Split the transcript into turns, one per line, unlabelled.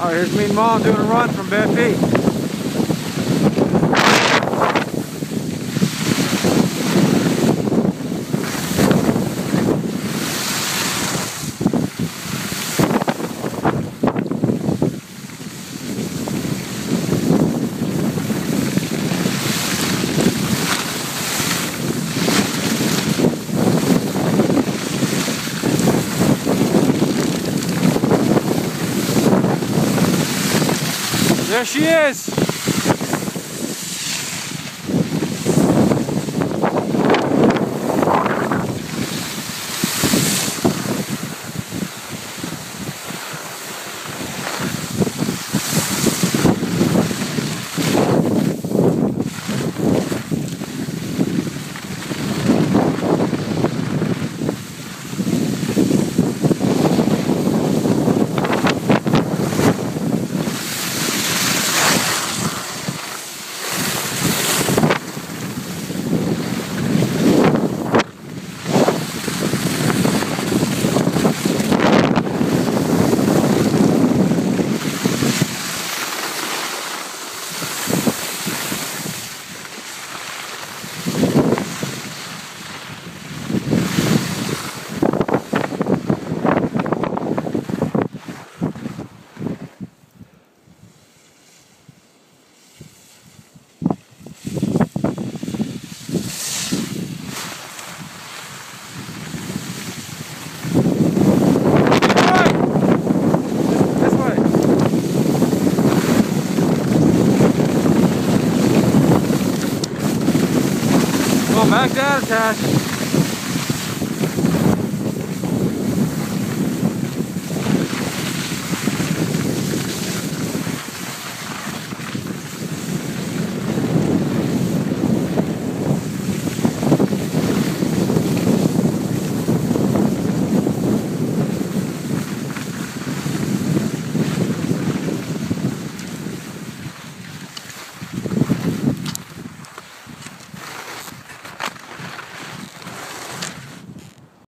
Alright, here's me and Mom doing a run from Bad Pete. Deixe esse! Macartas.